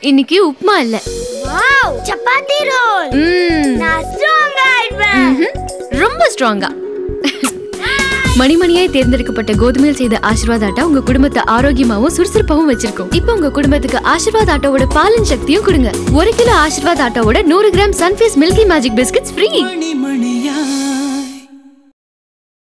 இன்னைக்கு உப்புமா இல்ல. Wow chapati roll. நான் ஸ்ட்ராங்கா ஆயிடுவேன். ரொம்ப ஸ்ட்ராங்கா மணிமணியாய் தேர்ந்தெடுக்கப்பட்ட கோதுமையில் செய்த ஆசீர்வாத் ஆட்டா உங்க குடும்பத்தை ஆரோக்கியமாவும் சுறுசுறுப்பாவும் வச்சிருக்கும். இப்போ உங்க குடும்பத்துக்கு ஆசீர்வாத் ஆட்டாவோட பாலின் சக்தியும் கொடுங்க. ஒரு கிலோ ஆசீர்வாத் ஆட்டாவோட நூறு gram Sunfeast milky magic biscuits free.